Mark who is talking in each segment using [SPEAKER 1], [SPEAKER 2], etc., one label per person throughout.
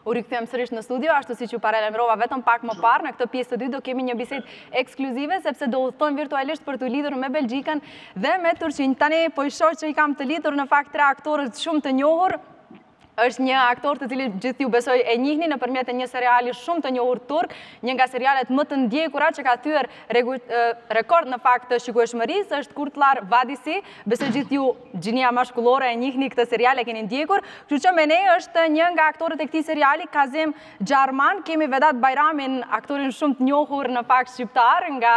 [SPEAKER 1] U rikthyem sërish në studio, ashtu siç u paralajmërova vetëm pak më parë, në këtë pjesë të dytë do kemi një bisedë ekskluzive, sepse do udhëtojmë virtualisht për t'u lidhur me Belgjikën dhe me Turqinë. Tani po i shoh që i kam të lidhur në fakt tre aktorët shumë të njohur, është një aktor të cilit gjithë ju besoj e njihni nëpërmjet një seriali shumë të njohur turk, një nga serialet më të ndjekura që ka thyer rekord në fakt të shikueshmërisë, është Kurtlar Vadisi, besoj gjithë ju gjinia mashkullore e njihni këtë serial e keni ndjekur, këtu me ne është një nga aktorët e këtij seriali, Kazim Çarman, kemi Vedat Bajramin, aktorin shumë të njohur në fakt shqiptar nga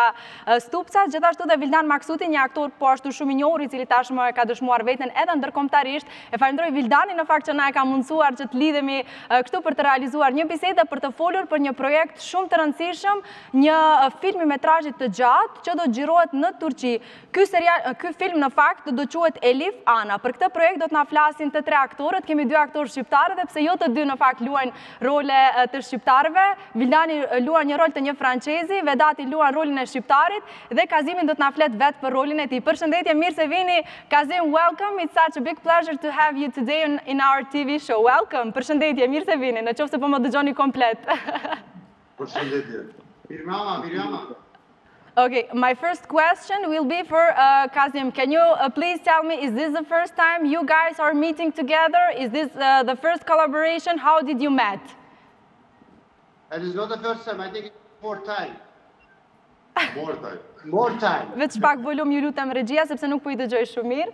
[SPEAKER 1] Stupca, gjithashtu dhe Vildan Maksuti, një aktor po ashtu shumë i njohur i cili tashmë e ka dëshmuar veten edhe ndërkombëtarisht. E falënderoj Vildanin në fakt që na e ka mundësuar që të lidhemi kështu për të realizuar një bisedë dhe për të folur për një projekt shumë të rëndësishëm, një film i metrazhit të gjatë që do të xhirohet në Turqi. Ky serial, ky film në fakt do të quhet Elif Ana. Për këtë projekt do të na flasin të tre aktorët, kemi dy aktorë shqiptarë edhe pse jo të dy në fakt luajnë role të shqiptarëve. Vildani luan një rol të një francezi, Vedati luan rolin e shqiptarit dhe Kazimin do të na flet vetë për rolin e tij. Përshëndetje, mirë se vini Kazim, welcome. It's such a big pleasure to have you today in our TV show. Welcome. Përshëndetje, mirë se vini. Në qoftë se po më dëgjoni komplet.
[SPEAKER 2] Përshëndetje. Mirmama, Mirjama.
[SPEAKER 1] Okay, my first question will be for uh, Kazim. Can you uh, please tell me, is this the first time you guys are meeting together? Is this uh, the first collaboration? How did you met?
[SPEAKER 2] It is not the first time. I think it's fourth time.
[SPEAKER 3] More time.
[SPEAKER 2] More time.
[SPEAKER 1] Vetë pak volum ju lutem regjia sepse nuk po i dëgjoj shumë mirë.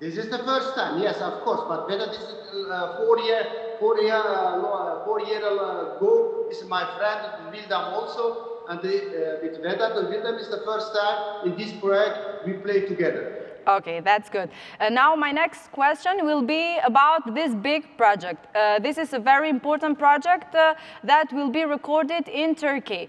[SPEAKER 1] This is the
[SPEAKER 2] first time, yes, of course. But Vedat is uh, four year, four year, uh, uh four year uh, ago. Is my friend Vildan also, and the, uh, with Vedat and Vildan is the first time in this project we play together.
[SPEAKER 1] Okay, that's good. Uh, now my next question will be about this big project. Uh, this is a very important project uh, that will be recorded in Turkey.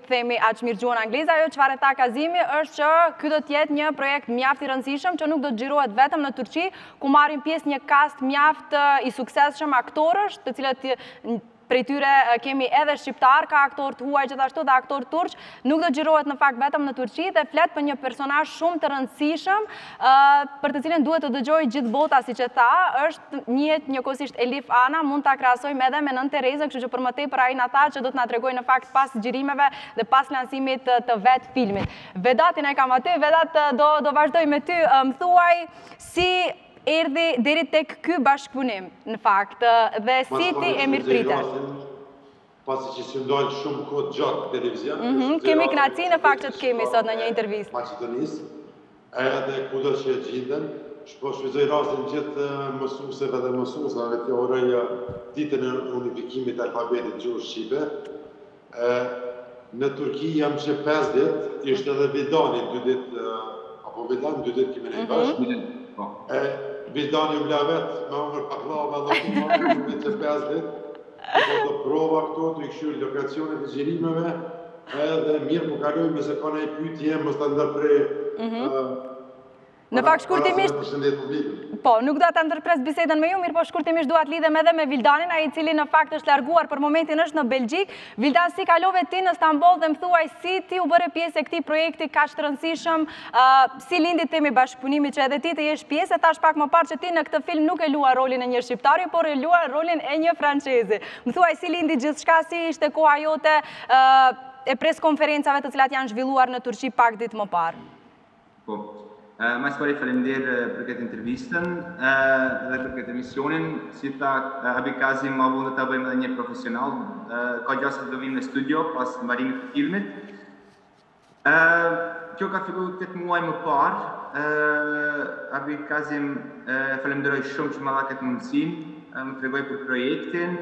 [SPEAKER 1] themi aq mirë gjuhën angleze, ajo çfarë tha Kazimi është që ky do të jetë një projekt mjaft i rëndësishëm që nuk do të xhirohet vetëm në Turqi, ku marrin pjesë një kast mjaft i suksesshëm aktorësh, të cilët prej tyre kemi edhe shqiptarë, ka aktorë të huaj gjithashtu dhe aktorë turq, nuk do të xhirohet në fakt vetëm në Turqi dhe flet për një personazh shumë të rëndësishëm, për të cilin duhet të dëgjojë gjithë bota, siç e tha, është njihet njëkohësisht Elif Ana, mund ta krahasojmë edhe me Nënë Terezën, kështu që për më tepër ai na tha që do të na tregojë në fakt pas xhirimeve dhe pas lansimit të vetë filmit. Vedatin e kam aty, Vedat do vazhdoj me ty, më thuaj si erdhi deri tek ky bashkëpunim në fakt dhe si ti e mirëprite.
[SPEAKER 3] pasi që si ndalë shumë kohë gjatë në televizion.
[SPEAKER 1] Mm
[SPEAKER 3] -hmm.
[SPEAKER 1] Kemi kënaqësi në fakt që të kemi sot në një intervistë.
[SPEAKER 3] Maqedonisë, e edhe kudo që gjinden, po shfrytëzoj rastin gjithë mësuesve dhe mësueseve t'ua uroj ditën e unifikimit të alfabetit të gjuhës shqipe. E, në Turqi jam që 5 dit, ishte edhe Vildani 2 dit, apo Vildani 2 dit kemi
[SPEAKER 1] nejt
[SPEAKER 3] mhm. bashkë.
[SPEAKER 4] Mm -hmm.
[SPEAKER 3] E, Vildani u bla vetë, me hangër bakllava, dhe të marrë, që 5 dit, Në do prova këto duke kqyr lokacionet e xhirimeve edhe mirë po kaloj nëse ka ndonjë pyetje mos ta ndërpre
[SPEAKER 1] mhm. Në fakt shkurtimisht Po, nuk do ta ndërpres bisedën me ju, mirëpo shkurtimisht dua të lidhem edhe me Vildanin, ai i cili në fakt është larguar për momentin është në Belgjikë. Vildan si kalove ti në Stamboll dhe më thuaj si ti u bëre pjesë e këtij projekti kaq të rëndësishëm, Si lindi temi bashkëpunimi që edhe ti të jesh pjesë, e thashë pak më parë që ti në këtë film nuk e luan rolin e një shqiptari, por e luan rolin e një francezi. Më thuaj si lindi gjithçka, si ishte koha jote e pres konferencave të cilat janë zhvilluar në Turqi pak ditë më parë.
[SPEAKER 4] Po. Ë më së pari faleminderit për këtë intervistën ë dhe për këtë emisionin. Si tha abi Kazim, më vonë do ta bëjmë edhe një profesional. Ë ka gjasa të vijmë në studio pas mbarimit të filmit. Kjo ka fillu tetë muaj më parë, abi Kazim e falemnderoj shumë që ma dha këtë mundësinë, më tregoi për projektin,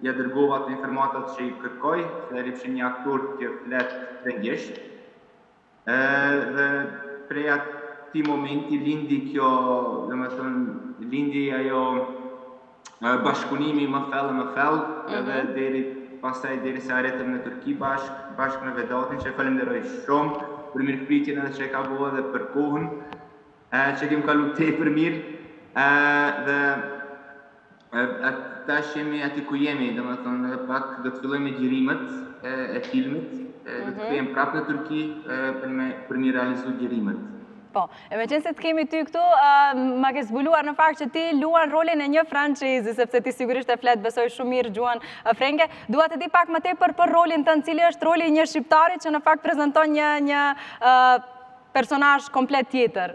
[SPEAKER 4] ia dërgova ato informatat që i kërkoi, se lypshin një aktor që flet frëngjisht. Dhe prej atij momenti lindi kjo, domethënë lindi ajo bashkëpunimi më thellë e më thellë edhe deri pastaj deri se arritëm në Turqi bashkë, bashkë me Vedatin që e falenderoj shumë për mirëpritjen edhe që e ka bo edhe për kohën që kem kalu tepër mirë dhe tash jemi aty ku jemi, domethënë edhe pak do të fillojmë me xhirimet e filmit, do të mhm. kthehem prapë në Turqi për me për mi realizu xhirimet.
[SPEAKER 1] Po, E meqenëse të kemi ty këtu, ma ke zbuluar në fakt që ti luan rolin e një francezi, sepse ti sigurisht e flet besoj shumë mirë gjuhën frënge. Dua të di pak më tepër për rolin tënd cili është roli i një shqiptari që në fakt prezenton një një personazh komplet tjetër.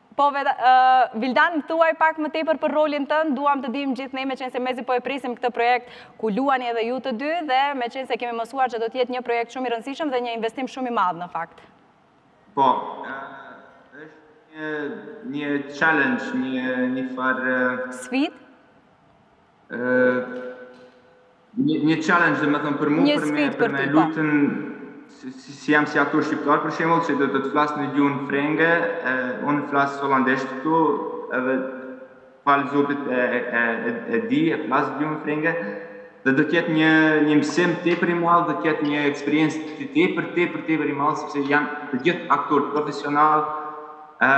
[SPEAKER 4] Po
[SPEAKER 1] vetë, Vildan, më thuaj pak më tepër për rolin tënd, duam të dimë gjithë ne meqenëse mezi po e presim këtë projekt ku luani edhe ju të dy dhe meqenëse kemi mësuar që do të jetë një projekt shumë i rëndësishëm dhe një investim shumë i madh në fakt.
[SPEAKER 4] Po, është një challenge, një një farë sfidë. Një challenge domethënë për mu, për me, për me lujtën, si, jam si aktor shqiptar për shembull, që do të flas në gjuhën frënge, e, unë flas holandisht këtu, edhe falë zotit e, e, e, e di, e flas gjuhën frënge, dhe do të jetë një një mësim tepër i madh, do të jetë një eksperiencë tepër tepër tepër i madh sepse janë të gjithë aktorë profesionalë, E,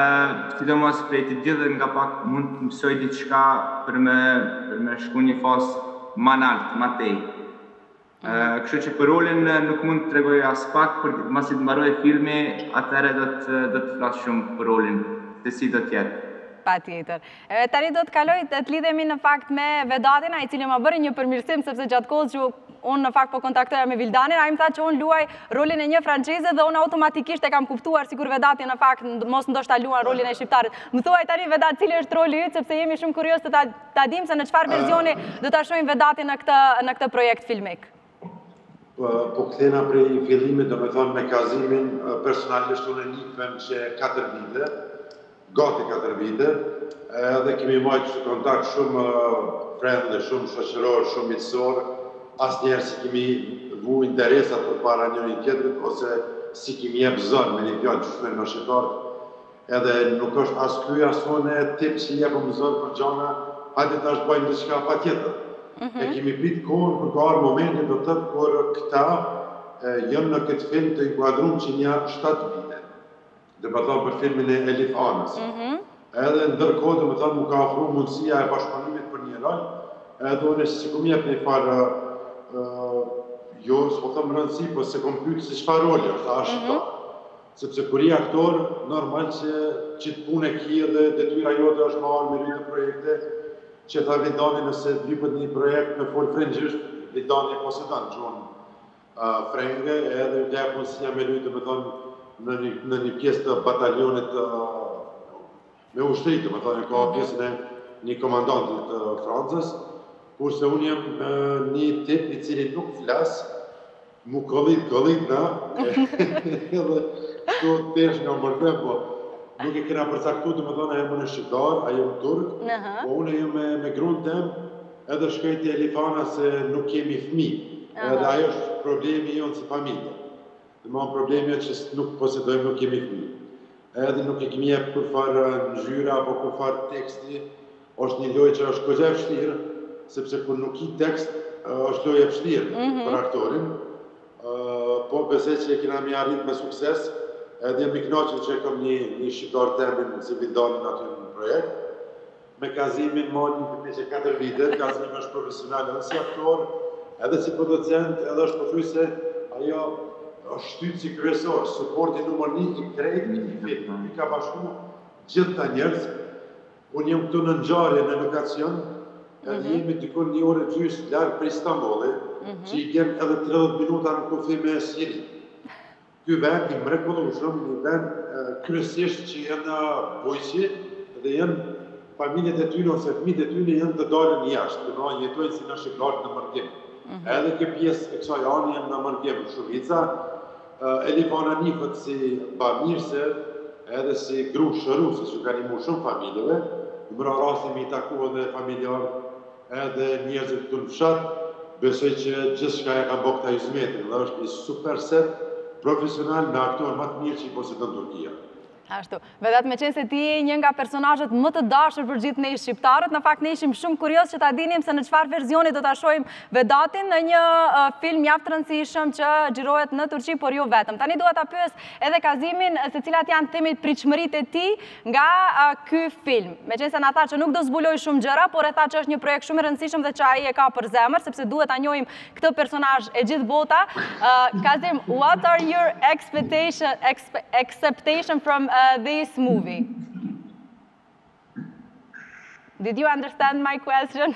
[SPEAKER 4] sidomos prej të gjithëve nga pak mund të mësoj diçka për me për me shku një fazë ma naltë, ma tej. E, kështu që për rolin nuk mund të tregoj aspak, por mbasi të mbarojë filmi, atëherë do të do të flas shumë për rolin, se si do të jetë.
[SPEAKER 1] Patjetër. Tani do të kaloj të lidhemi në fakt me Vedatin, ai cili ma bëri një përmirësim, sepse gjatë kohës që unë në fakt po kontaktoja me Vildanin, ai më tha që unë luaj rolin e një francezi dhe unë automatikisht e kam kuptuar sikur Vedati në fakt mos ndoshta luan rolin e shqiptarit. Më thuaj tani Vedat, cili është roli yt, sepse jemi shumë kuriozë të ta, ta dimë se në çfarë versioni do ta shohim Vedatin në këtë, në këtë projekt filmik.
[SPEAKER 3] Po kthehna prej fillimit, domethonë me Kazimin, personalisht unë njihem qe 4 vite, gati 4 vite, edhe kemi majtë kështu kontakt shumë friendly, shumë shoqëror, shumë miqësor, asnjëherë s'i kemi vu interesat përpara njëri-tjetrit, ose s'i kemi jep zor me një fjalë qeshtu si na shqiptarët, Edhe nuk është as ky as unë tip që i japim zor për gjana, hajde tash bëjmë diçka patjetër. E kemi prit kohën për të ardhur momenti domethënë kur këta janë në këtë film të inkuadrum qe nja shtatë vite. Dhe po them për filmin e Elif Anës. Edhe ndërkohë domethënë m'u ka ofru mundësia e bashkëpunimit për një rol, edhe unë s'i kom jep njëfarë jo s'po them rëndësi, po s'e kom pyet se çfarë roli është, a është shqiptar. Sepse kur je aktor, normal qe qit punë e ki edhe detyra jote është me ardhë me lujtë në projekte, qe tha Vidani nëse të lypet nji projekt me fol frëngjisht, Vidani e posedon gjuhën frënge edhe iu jep mundësia me lujtë domethënë në nji pjesë të batalionit të Me ushtri, domethanë, e ka pjesën e një komandantit të Francës, kurse unë jam në një tip i cili nuk flas, mu qëllon, qëllon, a, edhe kështu tesh nga mërte, po nuk e kena përsa këtu, domethanë, a jam shqiptar, a jam turk, po unë jam me, me grunë tem, edhe shkoj te Elif Ana se nuk kemi fmi, edhe ai është problemi jonë si familje. Domethanë problemi është që nuk posedojmë, nuk kemi fëmijë. Edhe nuk i kemi jep kurrfarë ngjyre apo kurrfarë teksti. Është një lojë që është goxha e vështirë, sepse kur nuk ki tekst është lojë e vështirë mm -hmm. për aktorin. Uh, po besoj që e kena mbërrit me sukses, edhe jam i kënaqur që e kam një shqiptar temin si Vidanin aty në projekt. Me Kazimin njihem qe katër vite, Kazimi është profesional edhe si aktor, edhe si producent, edhe është pothuajse ai është shtytësi kryesor, suporti numër 1 i krejt këtij filmi. I ka bashkuar gjithë këta njerëz. Unë jam këtu në ngjarje në lokacion, edhe mhm. jemi diku një orë e gjysë larg prej Stambollit, mhm. që i kemi edhe 30 minuta në kufi me Siri. Ky vend i mrekullueshëm, një vend kryesisht që janë bujq dhe janë familjet e tyre ose fëmijët e tyre janë të dalun jashtë, domethanë jetojnë si na shqiptarët në mërgim. Edhe kjo pjesë e kësaj ane janë në mërgim shumica. Elif Ana njihet si bamirëse edhe si gru shëruese që u ka ndihmu shumë familjeve. Më ra rasti me i taku edhe familjarë Edhe njerëzit këtu në fshat besoj që gjithçka e kanë bërë këta hizmetin dhe është një super set profesional me aktorë ma të mirë që i posedon Turqia.
[SPEAKER 1] Ashtu. Vedat meqenëse ti je një nga personazhet më të dashur për gjithë ne shqiptarët, në fakt ne ishim shumë kuriozë që ta dinim se në çfarë versioni do ta shohim Vedatin në një film mjaft të rëndësishëm që xhirohet në Turqi, por jo vetëm. Tani dua ta pyes edhe Kazimin se cilat janë themi pritshmëritë e tij Nga ky film, meqenëse na tha që nuk do zbulojë shumë gjëra, por e tha që është një projekt shumë i rëndësishëm dhe që ai e ka për zemër, sepse duhet ta njohë këtë personazh e gjithë bota. Kazim, what are your expectation expectation from uh, this movie? Did you understand my question?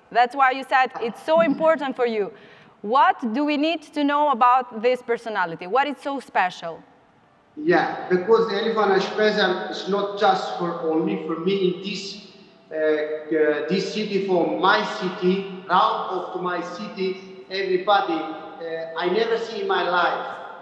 [SPEAKER 1] That's why you said it's so important for you. What do we need to know about this personality? What is so special?
[SPEAKER 2] Yeah, because the elephant special is not just for only for me in this uh, this city, for my city, round of my city, everybody. Uh, I never see in my life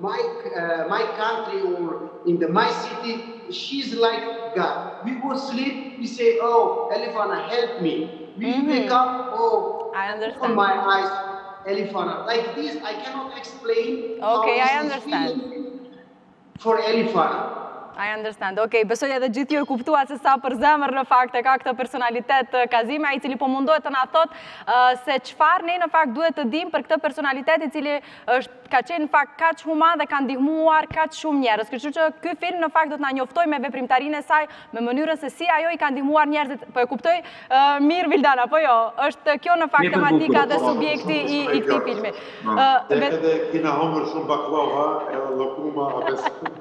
[SPEAKER 2] My country or in the my city she's like God we go sleep we say oh Elifana help me we wake up oh open my eyes Elifana like this I cannot explain how is
[SPEAKER 1] this
[SPEAKER 2] feeling for Elifana
[SPEAKER 1] I understand. Ok, besoj edhe gjithë ju e kuptuat se sa për zemër në fakt e ka këtë personalitet eh, Kazimi, a i cili po mundohet të na thotë eh, se çfarë ne në fakt duhet të dimë për këtë personalitet i cili është ka qenë në fakt kaq humane dhe ka ndihmuar kaq shumë njerëz. Kështu që ky film në fakt do të na njoftojë me veprimtarinë e saj, me mënyrën se si ajo i ka ndihmuar njerëzit. Po e kuptoj mirë Vildan, apo jo. Është kjo në fakt tematika dhe subjekti i i këtij filmi.
[SPEAKER 3] Ë
[SPEAKER 1] dhe
[SPEAKER 3] edhe kena hongër shumë baklava, e
[SPEAKER 2] llokuma, a besë.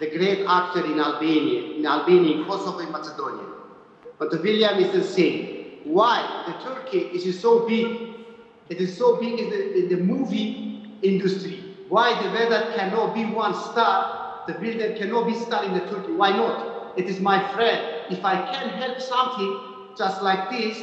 [SPEAKER 2] the great actor in Albania, in Albania, Kosovo, in Macedonia. But William is the same. Why? The Turkey is so big. It is so big in the, in the movie industry. Why the weather cannot be one star? The builder cannot be star in the Turkey. Why not? It is my friend. If I can help something just like this,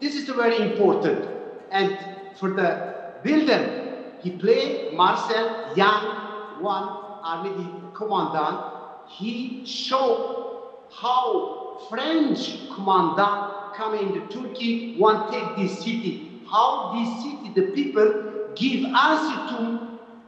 [SPEAKER 2] This is very important. And for the builder, he played Marcel Young, one army commandant. He showed how French commandant coming to Turkey, one take this city, how this city, the people, give answer to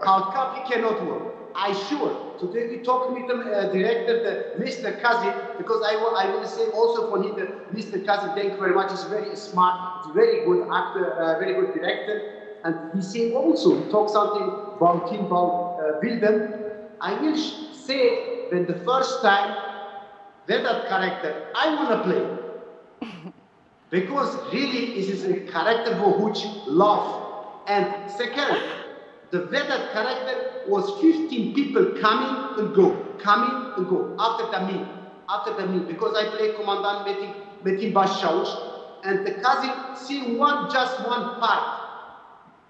[SPEAKER 2] Alt kap i kenot uo. I sure, today we talk mit dem Direkter the Mister Kazi because I I wanna say also for him that Mister Kazi thank you very much is very smart it's very good actor very good Direkter and he say also he talk something about him about Wilden I will say when the first time that that character I wanna play Because really it is a character for which laugh and second the way that character was fifteen people coming and go coming and go after the me after the me because I play komandan meti meti bash çavush and the cousin see one just one part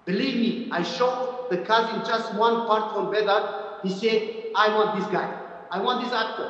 [SPEAKER 2] believe me I show the cousin just one part on Vedat he say I want this guy I want this actor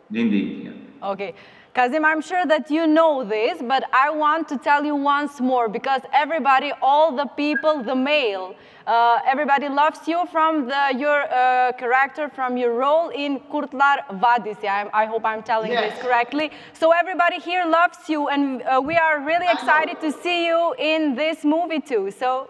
[SPEAKER 4] Indeed, yeah.
[SPEAKER 1] Okay. Kazim, I'm sure that you know this, but I want to tell you once more because everybody, all the people, the male, uh, everybody loves you from the, your uh, character, from your role in Kurtlar Vadisi. I, I hope I'm telling
[SPEAKER 2] yes.
[SPEAKER 1] this correctly. So everybody here loves you, and uh, we are really excited to see you in this movie too. So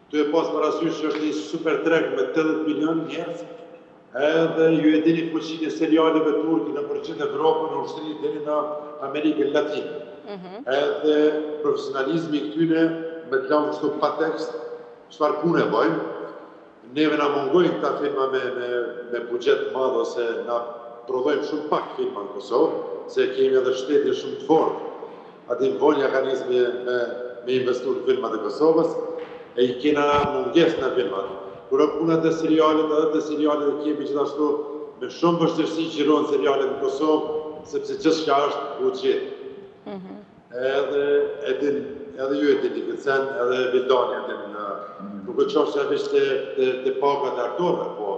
[SPEAKER 3] Duhet pasë parasysh që është një super treg me tetëdhjetë milionë njerëz, edhe ju e dini fuqinë e serialeve turke nëpër gjithë Evropën, Austrinë deri në Amerikën Latinë. Mhm. Edhe profesionalizmi i këtyne me të lanë kështu pa tekst, çfarë pune bojnë? Neve na mungojnë këta filma me me me buxhet të madh se na prodhojmë shumë pak filma në Kosovë, s'e kemi edhe shtetin shumë të fortë. Tash ti vona ka nis me me me investu në filmat e Kosovës e i kena mungesë në filmat. Kur ë puna te serialet edhe te serialet e kemi gjithashtu me shumë vështirësi xhirohen serialet në Kosovë sepse gjithçka asht buxhet. Mhm. Edhe e din edhe ju e dini kët sen edhe Vildani e din në nuk e qoftë se veç te te, te pagat e aktorëve, po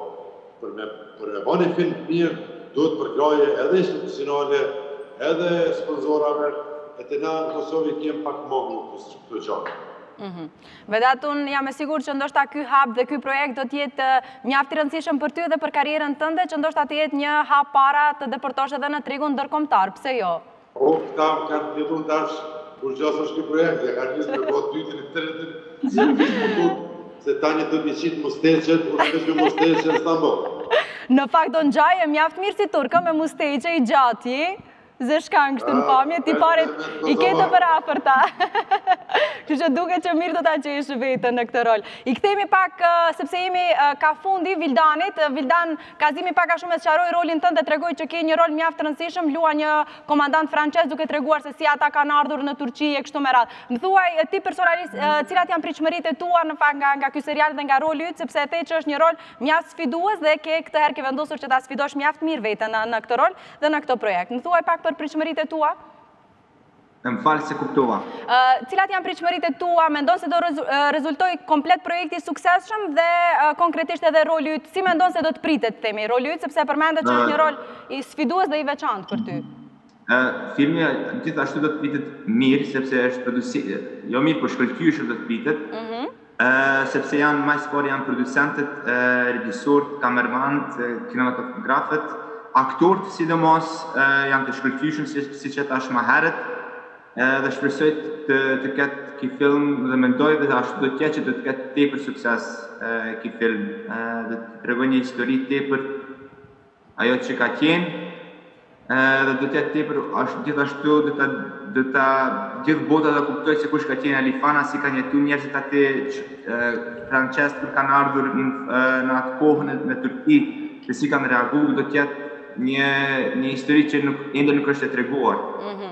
[SPEAKER 3] Për me për me ba një film të mirë duhet përkrahje edhe institucionale edhe sponzorave, e te na në Kosovë i kem pak mangu këto gjana. Mhm.
[SPEAKER 1] Vedat, unë jam e sigurt që ndoshta ky hap dhe ky projekt do të jetë mjaft i rëndësishëm për ty dhe për karrierën tënde, që ndoshta të jetë një hap para të depërtosh edhe në tregun ndërkombëtar, pse jo?
[SPEAKER 3] O këta më kanë pyetur tash, kur nuk shkon një projekt, ia kanë nisë me bo të dytin e të tretin, si në vishë më tut, se ta një të heqim musteqet, unë e vishë musteqet, së tambo.
[SPEAKER 1] Në fakt do ngjaje mjaft mirë si turk me musteqe, i gjatë, i zeshkan kështu në pamje, tiparet i ke të përafërta. Kështu që duket që mirë do ta gjesh veten në këtë rol. I kthehemi pak, sepse jemi ka fundi Vildanit, Vildan Kazimi pak a shumë e sqaroi rolin tënd dhe tregoi që ke një rol mjaft të rëndësishëm, luan një komandant francez duke treguar se si ata kanë ardhur në Turqi e kështu me radhë. Më thuaj ti personalisht cilat janë pritshmëritë e tua në fakt nga nga ky serial dhe nga roli yt sepse e the që është një rol mjaft sfidues dhe ke këtë herë ke vendosur që ta sfidosh mjaft mirë veten në në këtë rol dhe në këtë projekt. Më thuaj pak për pritshmëritë e tua?
[SPEAKER 4] E më falë s'e kuptova.
[SPEAKER 1] Cilat janë pritshmëritë e tua? Mendon se do rezultojë komplet projekti i suksesshëm dhe konkretisht edhe roli yt, si mendon se do të pritet, themi, roli yt sepse e përmende që është një rol sfidues dhe i veçantë për ty.
[SPEAKER 4] Ë, filmi gjithashtu do të pritet mirë sepse është produksi, jo mirë, por shkëlqyeshëm do të pritet. Mhm. sepse janë ma së pari janë producentët regjisorët kamermanët kinematografët aktorët sidomos janë të shkëlqyeshëm siç e thashë më herët dhe shpresoj të ketë ky film dhe mendoj dhe ashtu do të jetë që do të ketë tepër sukses ky film do të tregojë një histori tepër Ajo që ka qenë dhe do të jetë tepër është gjithashtu do ta do ta gjithë bota ta kuptojë se kush ka qenë Ali Fana, si kanë jetuar njerëzit aty francezët kur kanë ardhur në atë kohë në, në Turqi, se si kanë reaguar, do të jetë një një histori që nuk ende nuk është e treguar.
[SPEAKER 1] Mm -hmm.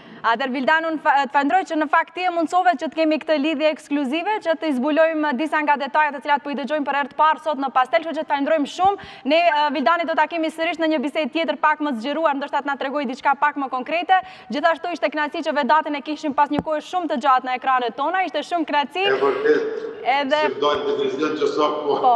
[SPEAKER 1] Atëherë Vildan, unë të falënderoj që në fakt ti e mundësove që të kemi këtë lidhje ekskluzive, që t'i zbulojmë disa nga detajet të cilat po i dëgjojmë për herë të parë sot në Pastel, kështu që të falënderojmë shumë. Ne Vildanin do ta kemi sërish në një bisedë tjetër pak më të zgjeruar, ndoshta të na tregojë diçka pak më konkrete. Gjithashtu ishte kënaqësi që Vedatin e kishim pas një kohe shumë të gjatë në ekranet tona, ishte shumë
[SPEAKER 3] kënaqësi. E vërtetë, edhe... që sot, po.
[SPEAKER 1] po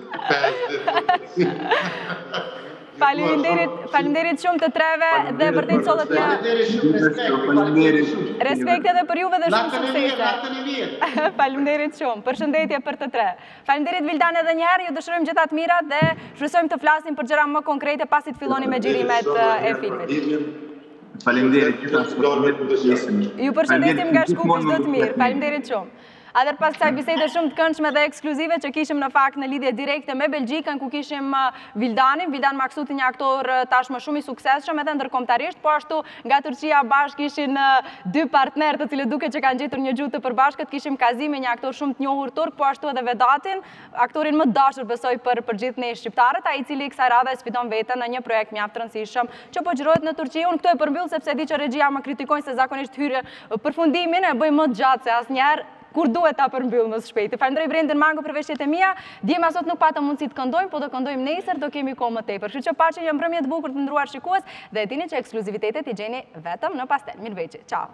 [SPEAKER 1] Faleminderit, faleminderit shumë të treve dhe vërtet sollët një Faleminderit shumë, respekt, faleminderit shumë. Respekt edhe për juve dhe shumë suksese. Natën e mirë, Faleminderit shumë. Përshëndetje për të tre. Faleminderit Vildan edhe një herë, ju dëshirojmë gjitha të mirat dhe shpresojmë të flasim për gjëra më konkrete pasi të filloni me xhirimet e filmit.
[SPEAKER 4] Faleminderit gjithashtu.
[SPEAKER 1] Ju përshëndesim nga Shkupi, çdo të mirë. Faleminderit shumë. Atëherë pas kësaj bisede shumë të këndshme dhe ekskluzive që kishim në fakt në lidhje direkte me Belgjikën, ku kishim uh, Vildanin, Vildan Maksuti një aktor uh, tashmë shumë i suksesshëm edhe ndërkombëtarisht, po ashtu nga Turqia bashkë ishin uh, dy partnerë të cilët duket që kanë gjetur një gjuhë të përbashkët, kishim Kazimin, një aktor shumë të njohur turk, po ashtu edhe Vedatin, aktorin më të dashur besoj për për gjithë ne shqiptarët, ai i cili kësaj radhe e sfidon veten në një projekt mjaft të rëndësishëm që po xhirohet në Turqi. Unë këtu e përmbyll sepse di që regjia më kritikojnë se zakonisht hyrë përfundimin e bëj më të gjatë se asnjëherë kur duhet ta përmbyll më së shpejti. Falënderoj Brendin Mango për veshjet e mia. Djema, sot nuk patëm mundësi të këndojmë, po do këndojmë nesër, do kemi kohë më tepër. Kështu që paçi një mbrëmje të bukur të nderuar shikues dhe e dini që ekskluzivitetet i gjeni vetëm në Pastel. Mirë mbeçi. Ciao.